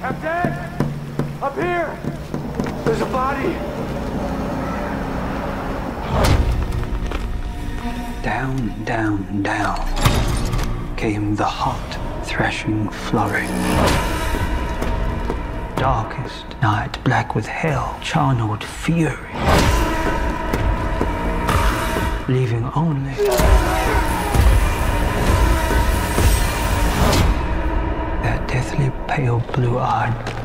Captain! Up here! There's a body! Down, down, down came the hot, threshing flurry. Darkest night, black with hell, charneled fury. Leaving only deathly pale blue-eyed